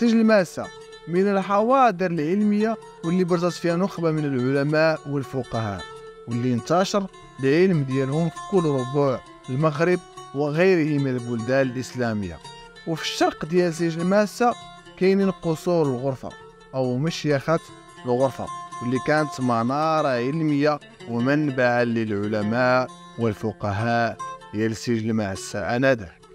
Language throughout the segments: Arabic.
سجل ماسة من الحواضر العلمية واللي برزت فيها نخبة من العلماء والفقهاء واللي انتشر العلم ديالهم في كل ربوع المغرب وغيره من البلدان الإسلامية. وفي الشرق ديال سجل ماسة كاينين قصور الغرفة أو مشيخة الغرفة واللي كانت منارة علمية ومنبعا للعلماء والفقهاء ديال سجل ماسة أنذاك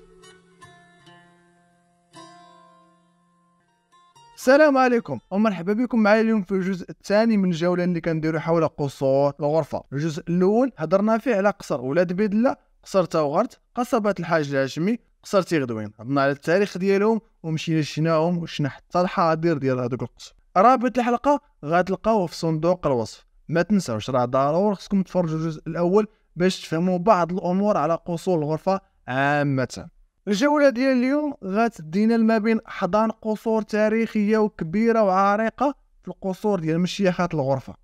السلام عليكم ومرحبا بكم معايا اليوم في الجزء الثاني من الجولة اللي كنديروا حول قصور الغرفة. الجزء الأول هضرنا فيه على قصر ولاد بيدله قصر تاوغرت قصبات الحاج الهاشمي قصر تيغدوين. هضرنا على التاريخ ديالهم ومشينا شفناهم وشنا حتى الحاضر ديال هذوك القصر. رابط الحلقة غتلقاوه في صندوق الوصف. ما تنساوش راه ضروري خصكم تفرجوا الجزء الأول باش تفهموا بعض الأمور على قصور الغرفة عامة. الجولة ديال اليوم غتدينا ما بين حضان قصور تاريخية وكبيرة وعريقة في القصور ديال مشيخات الغرفة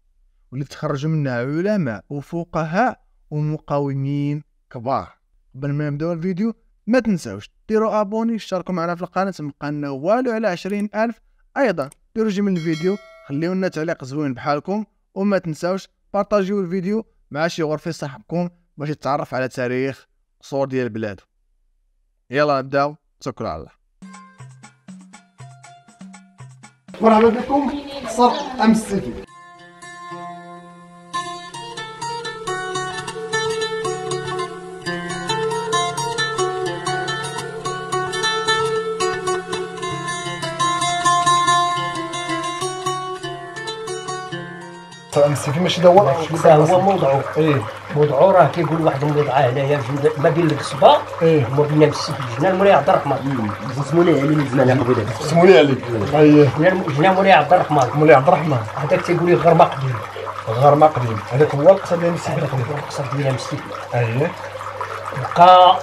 واللي تخرجوا منها علماء وفقهاء ومقاومين كبار. قبل ما نبداو الفيديو ما تنساوش ديروا أبوني اشتركوا معنا في القناة مبقالنا والو على عشرين ألف. أيضا ديروا جيم الفيديو خليو لنا تعليق زوين بحالكم وما تنساوش بارطاجيو الفيديو مع شي غرفة صاحبكم باش يتعرف على تاريخ قصور ديال بلادو يلا نبداو توكلوا على الله مرحبا بكم. قصر أمس سيتي امس سيتي ماشي دوا هو موضعه إيه موضعه راه كيقول واحد الموضعه هنايا ما بين القصبه إيه. وما بين مسجد جنا مولاي عبد الرحمن. اسموني علي من زمان. قبل سمولي عليك إيه. جنا جنا مولاي عبد الرحمن. مولاي عبد الرحمن. هذاك تيقول لي غرمه قديم غرمه قديم هذاك هو القصر ديال السيتي هذاك هو القصر ديال مسجد إيه. بقى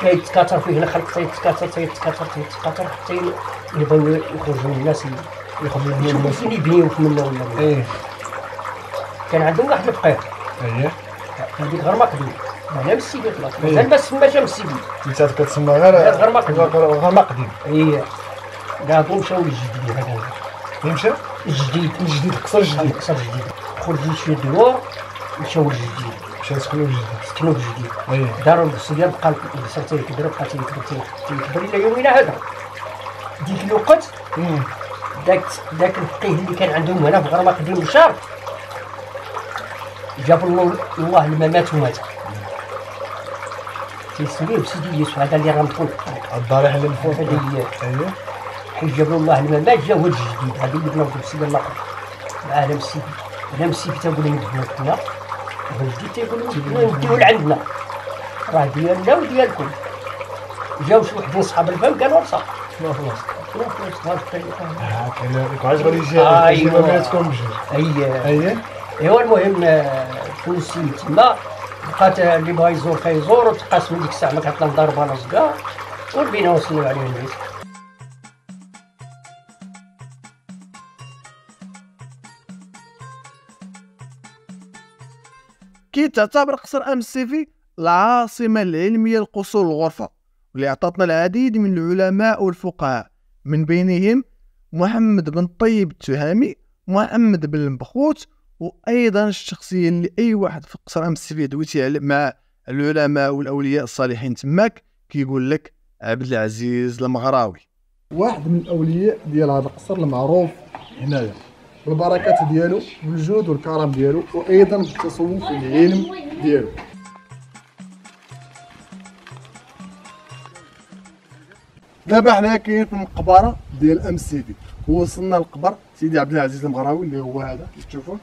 كيتكاثر فيه هنا خلق تيتكاثر تيتكاثر تيتكاثر حتى يبغيو يخرجوا الناس يخرجوا الناس. فين يبنيو منه ولا. إيه. كان عندهم واحد الفقيه إيه هذيك غرمه قديم هنا مسجد يطلق مازال بس ما جا مسجد أنت كتسمى غير غرمه قديم غرمه قديم هي قاعدوا مشاو للجديد هذا. يمشي؟ الجديد. الجديد القصر الجديد. القصر الجديد. خرجوا شوية دوار مشاو للجديد. مشى سكنوا الجديد. سكنوا الجديد. إيه داروا القصير بقى القصر تيكبر بقى تيكبر تيكبر إلى يومنا هذا. ديك الوقت داك داك الفقيه اللي كان عندهم هنا في غرمه قديم بشار جابوا الله الله الممات ومات تيسميه بسيدي يسوع هذا اللي راه مدخول الضريح اللي من هذه هي إيه حيت جابوا الله الممات جا هو الجديد هذا اللي بناو في سيدي الله العالم السيدي. العالم السيدي تيقولوا ندفنوا حنا هو الجديد تيقولوا ندفنوا نديو لعندنا. راه ديالنا وديالكم. جاو شي وحدين صحاب الفم قالوا صح شنو خلاص شنو خلاص هاد الطريقة؟ آه كان عايز غادي يجي أيوة. يجي ما بيناتكم بجوج. اي إيه إيوا المهم التونسي تما بقات اللي بغا يزور كيزور وتقاسم ديك الساعة ما كتطلع ضربه لصقا وربينا وصلوا عليه البيت كي تعتبر قصر أم سيفي العاصمة العلمية لقصور الغرفة واللي أعطتنا العديد من العلماء والفقهاء من بينهم محمد بن طيب التهامي محمد بن المبخوت وأيضا الشخصية اللي أي واحد في قصر ام سيفي دويتي مع العلماء والأولياء الصالحين تماك كيقول لك عبد العزيز المغراوي. واحد من الأولياء ديال هذا القصر المعروف هنايا. بالبركات ديالو بالجود والكرم ديالو وأيضا بالتصوف والعلم ديالو. دابا حنا كاين في المقبرة ديال أم سيدي. وصلنا للقبر سيدي عبد العزيز المغراوي اللي هو هذا كيف تشوفوا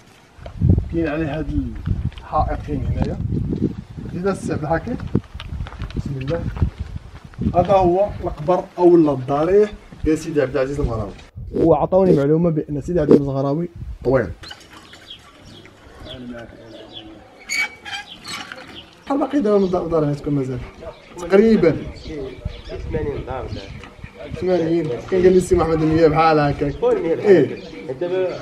كاين عليه هاد الحائطين هنايا. زيد السي عبد الحكيم بسم الله. هذا هو القبر أو الضريح ديال سيدي عبد العزيز المغراوي وعطاوني معلومة بأن سيدي عبد العزيز المغراوي طويل. بحال باقي دابا من دار دار عندكم مازال؟ تقريبا. 80 دار 80 كان قال لي السي محمد 100 بحال هكاك. شكون 100 إيه. دابا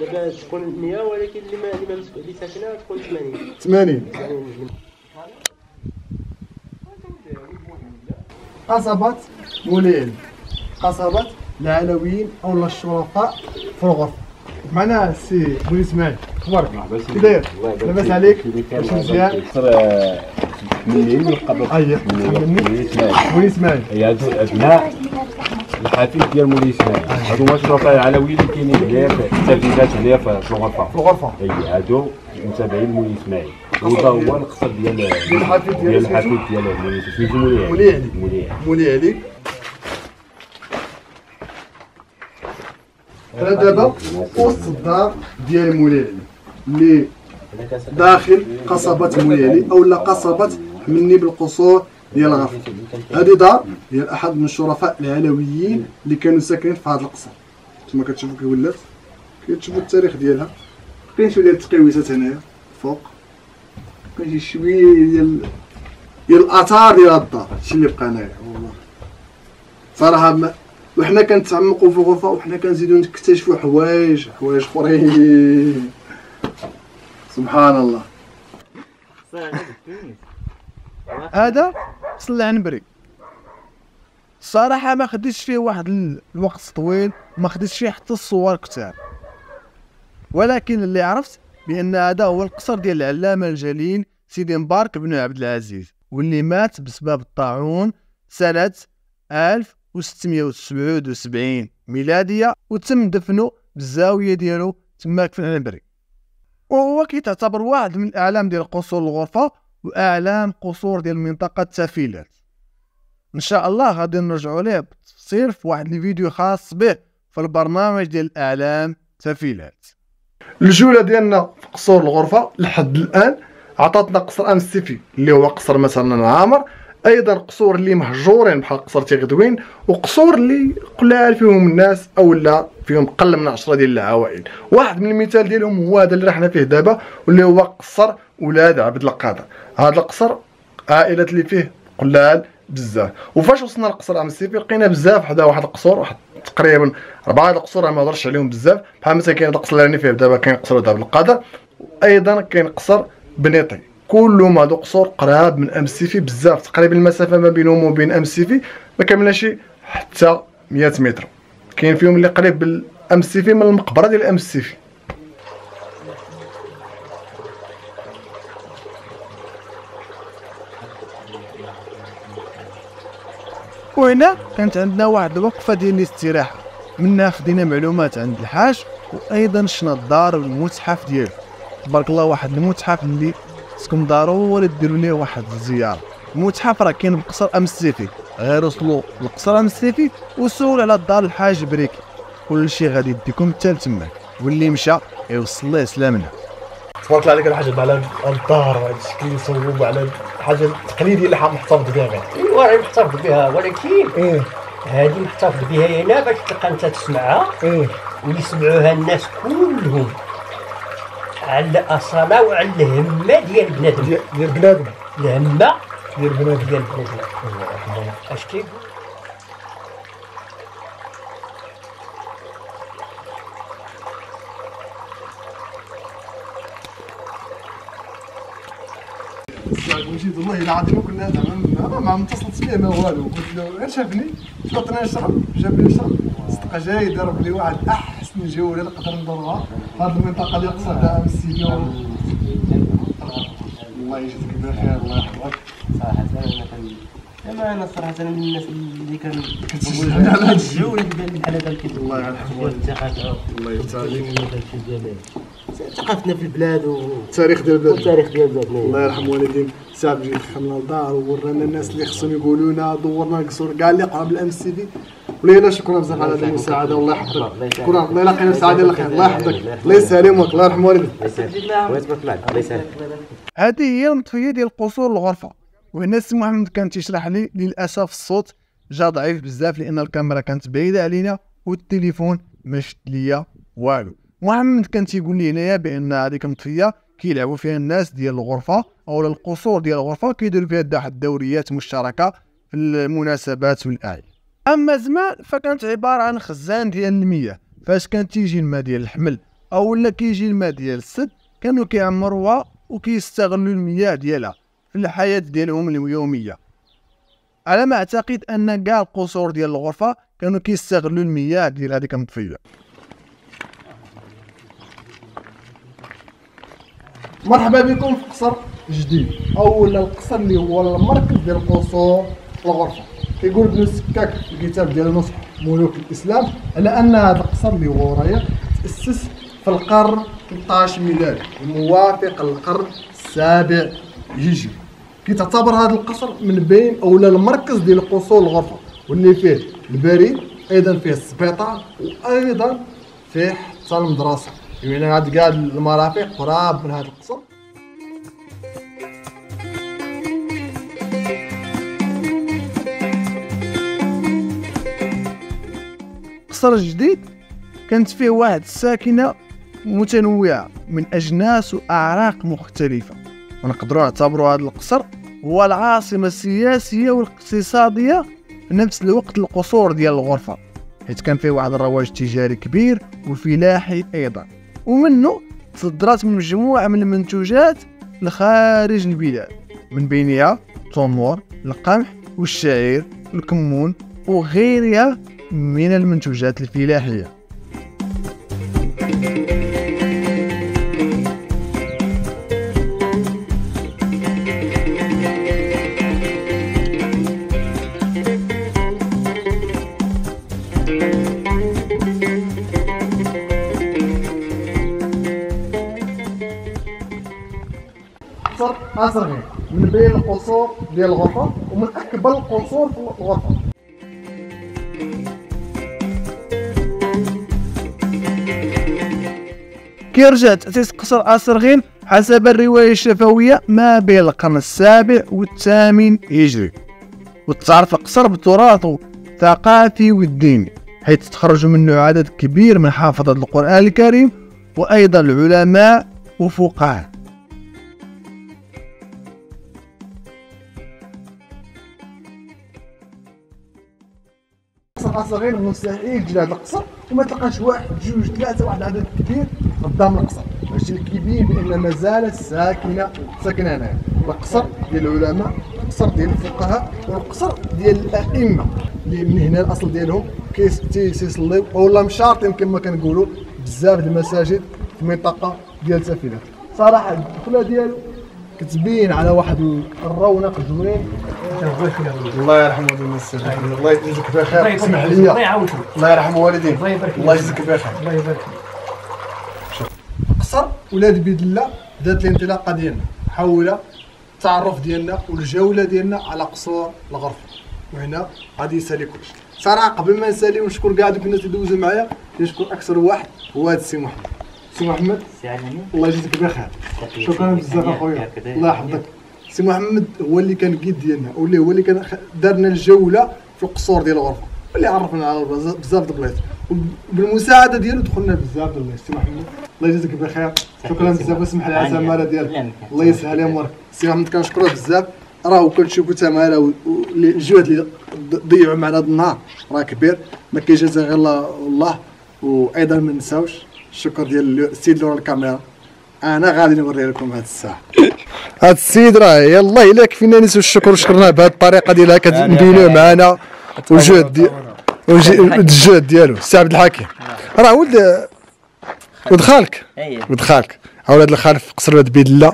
دابا تكون 100 ولكن اللي ما اللي ما مسك- اللي ساكنة تكون 80 80 يعني قصبات مولاي علي قصبات العلويين أو الشرفاء في الغرفة. معنا السي بن إسماعيل. أخبارك كي داير لاباس عليك؟ واش مزيان؟ مني قبل اييه مني إسماعيل. بن إسماعيل. ابناء الحفيد ديال مولاي إسماعيل. هادو هما الشرفاء العلويين اللي كاينين هنايا في التلفزيونات هنايا في الغرفة. في الغرفة. أي هادو متابعين مولاي إسماعيل. وهذا هو القصر ديال ديال الحفيد ديال؟ الحفيد ديال مولاي سميتو مولاي مولاي علي. مولاي علي. أنا دابا وسط الدار ديال مولاي علي. اللي داخل قصبة مولاي علي أو لا قصبة مني بالقصور ديال الغرفة هذه دار ديال أحد من الشرفاء العلويين اللي كانوا ساكنين في هذا القصر كما كتشوفوا كي ولات. كتشوفوا التاريخ ديالها. كاين شوية ديال التقيويسات هنايا فوق. كاين شي شوية ديال ديال الآثار ديال هاد الدار. هادشي اللي بقى هنايا والله. صراحة ما وحنا كنتعمقوا في الغرفة وحنا كنزيدو نكتشفوا حوايج حوايج أخرين. سبحان الله. هذا؟ قصر العنبري الصراحه ما خديتش فيه واحد ال- الوقت طويل ما خديتش فيه حتى الصور كتار. ولكن اللي عرفت بأن هذا هو القصر ديال العلامة الجليل سيدي مبارك بن عبد العزيز واللي مات بسبب الطاعون سنة 1677 ميلادية وتم دفنه بالزاوية ديالو تماك في العنبري وهو كيتعتبر واحد من الأعلام ديال قصور الغرفة واعلام قصور ديال منطقة تافيلات إن شاء الله غادي نرجعوا ليه بالتفصيل في واحد الفيديو خاص به في البرنامج ديال الاعلام تافيلات الجولة ديالنا في قصور الغرفة لحد الآن عطاتنا قصر أمس سيفي اللي هو قصر مثلا عامر. أيضا قصور اللي مهجورين بحال قصر تيغدوين وقصور اللي قلال فيهم الناس أو لا فيهم قل من عشرة ديال العوائل. واحد من المثال ديالهم هو هذا اللي رحنا فيه دابا واللي هو قصر ولاد عبد القادر. هذا القصر عائلات اللي فيه قلال بزاف. وفاش وصلنا لقصر ام سيفي لقينا بزاف حدا واحد القصور واحد تقريبا أربعة القصور ما هضرش عليهم بزاف. بحال مثلا كاين القصر اللي فيه دابا كاين قصر عبد القادر. أيضا كاين قصر بنيطي. كلهم هادو قصور قراب من أم سيفي بزاف. تقريبا المسافة ما بينهم وبين أم سيفي ما كاملاش حتى 100 متر. كاين فيهم اللي قريب بالام سيفي من المقبرة ديال أم سيفي. وهنا كانت عندنا واحد الوقفة ديال الاستراحه منها خدينا معلومات عند الحاج وأيضا شنا الدار والمتحف ديالو. تبارك الله واحد المتحف اللي خصكم ضروري ديروا ليه واحد الزيارة. المتحف راه كاين بقصر أم السيفي. غير وصلوا لقصر أم السيفي وسول على دار الحاج بريكي. كلشي غادي يديكم حتى لتماك. واللي مشى يوصل ليه سلامنا. تبارك الله عليك الحاجة على الدار وهذا الشكل يصوب على الحاجة التقليديه اللي محتفظ بها غير إيوا راه محتفظ بها ولكن إيه. هذه محتفظ بها هنا باش تلقى أنت تسمعها. إيه. ويسمعوها الناس كلهم. على الأصالة وعلى الهمة ديال بنادم. ديال ديال بنادم. الهمة ديال بنادم. ديال بنادم. اش كيقول مشيت والله العظيم كنا زعما ما متصلت بيه ما والو قلت له غير شافني فطنا نشرب جاب لي شرب صدقه جاي ضرب لي واحد احسن جوله نقدر ندورها هذه المنطقة اللي قصدها ام السيدي الله يجزيك بخير الله يحفظك صراحة أنا كان أما أنا صراحة أنا من الناس اللي كان على هذا. الجو ديال بحال هذا الكتب الله يحفظك. الله يفتح عليك ثقافتنا في البلاد و- التاريخ ديال بلادنا والتاريخ ديال بلادنا الله يرحم والدين سعد جيت دخلنا للدار وورانا الناس اللي خصهم يقولوا لنا دورنا القصور كاع اللي قرب لام سيفي. ولينا شكرا بزاف على هذه المساعدة والله يحفظك. شكرا. الله يلاقينا بسعاده الله الله يحفظك. الله يسلمك. الله يرحم والديك. معك الله يسهل هذه هي المطفية ديال القصور الغرفة. وهنا السي محمد كان تيشرح لي للأسف الصوت جا ضعيف بزاف لأن الكاميرا كانت بعيدة علينا والتليفون ما شد ليا والو. محمد كان تيقول لي هنايا بأن هذيك المطفيه كيلعبوا فيها الناس ديال الغرفة أو القصور ديال الغرفة كيديروا فيها واحد الدوريات مشتركة في المناسبات والاعياد أما زمان فكانت عبارة عن خزان ديال المياه. فاش كان تيجي الماء ديال الحمل أو لا كيجي الماء ديال السد كانوا كيعمروها وكيستغلوا المياه ديالها في الحياة ديالهم اليومية. على ما أعتقد أن كاع القصور ديال الغرفة كانوا كيستغلوا المياه ديال هذيك المطفيه مرحبا بكم في قصر جديد. أو ولا القصر اللي هو المركز ديال القصور الغرفة. كيقول ابن السكاك في الكتاب ديال نصح ملوك الإسلام على أن هذا القصر اللي هو ورايا تأسس في القرن 13 ميلادي الموافق القرن السابع هجري كيتعتبر هذا القصر من بين اولا المركز ديال قصور الغرفة واللي فيه البريد أيضا فيه السبيطار وأيضا فيه حتى المدرسة. يعني هاد كاع المرافق قراب من هذا القصر. قصر جديد كانت فيه واحد الساكنة متنوعة من أجناس وأعراق مختلفة. ونقدروا نعتبروا هذا القصر هو العاصمة السياسية والاقتصادية في نفس الوقت القصور ديال الغرفة حيث كان فيه واحد الرواج تجاري كبير وفلاحي أيضا. ومنه تصدرات مجموعة من المنتوجات لخارج البلاد. من بينها التمور القمح والشعير والكمون وغيرها من المنتوجات الفلاحية. بين القصور ديال الغرفة ومن أكبر القصور في الغرفة كيرجع تأسيس قصر أسرغين حسب الرواية الشفوية ما بين القرن السابع والثامن هجري. وتعرف القصر بتراثه الثقافي والديني حيث تخرج منه عدد كبير من حافظة القرآن الكريم وأيضا العلماء وفقهاء. قصر صغير مستحيل تجي لهذا القصر وما تلقاش واحد جوج ثلاثة واحد العدد كبير قدام القصر. باش كيبين بأن ما زالت ساكنه ساكنه هنايا القصر ديال العلماء القصر ديال الفقهاء والقصر ديال الأئمة اللي من هنا الأصل ديالهم تيصليو ولا مشارطين كما كنقولوا بزاف د المساجد في المنطقة ديال سفينة. صراحة الدخله ديالو كتبين على واحد الرونق زوين. الله يرحمه ويمسيه الله يجزيك بخير. اسمح الله لي. يعاونك. الله يرحم والديك. الله يبارك الله يجزيك بخير. الله يبارك قصر ولاد بيد الله ذات الانطلاقة ديالنا. حول التعرف ديالنا والجولة ديالنا على قصور الغرفة. وهنا غادي يسالي كلشي. صراحة قبل ما نسالي ونشكر كاع دوك الناس اللي دوزوا معايا نشكر أكثر واحد هو هذا السي محمد. سي محمد الله يجزيك بخير. شكرا بزاف أخويا. الله يحفظك. سي محمد هو اللي كان guide ديالنا واللي هو اللي كان دارنا الجولة في القصور ديال الغرفه واللي عرفنا على بز- بزاف د البلايص. وبالمساعدة ديالو دخلنا بزاف د البلايص سي محمد. الله يجزيك بخير. شكرا بزاف واسمح لي على الزماله ديالك. الله يسهل امورك سي محمد كنشكروه بزاف. راه كنشوفوا تماره الجهد اللي ضيعوا معنا هذا النهار راه كبير. ما كيجازي غير الله وأيضا ما نساوش. الشكر ديال السيد اللي ورا الكاميرا. أنا غادي نوري لكم هاد الساعة. هاد السيد راه يلا إلا كفينا نسوا الشكر وشكرناه بهاد الطريقة ديالها كتبينوه معنا والجهد ديال الجهد ديالو. السي عبد الحكيم. راه ولد ولد خالك. ولد خالك. أولاد الخال في قصر ولاد بيد الله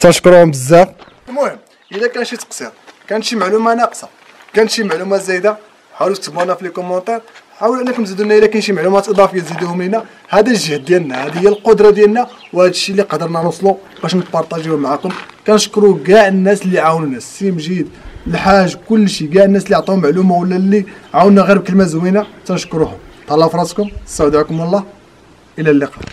تنشكرهم بزاف. المهم إلا كان شي تقصير كان شي معلومة ناقصة كان شي معلومة زايدة حاولوا تكتبوا لنا في les commentaires. حاولوا أنكم تزيدوا لنا إلا كاين شي معلومات إضافية تزيدوهم لنا هذا الجهد ديالنا هذه هي القدرة ديالنا وهذا الشيء اللي قدرنا نوصلوا باش نبارطاجيوه معكم كنشكروا كاع الناس اللي عاونونا السي مجيد الحاج كل شيء كاع الناس اللي عطاو معلومة ولا اللي عاونا غير بكلمة زوينة تنشكروهم. تهلاو في راسكم استودعكم الله إلى اللقاء.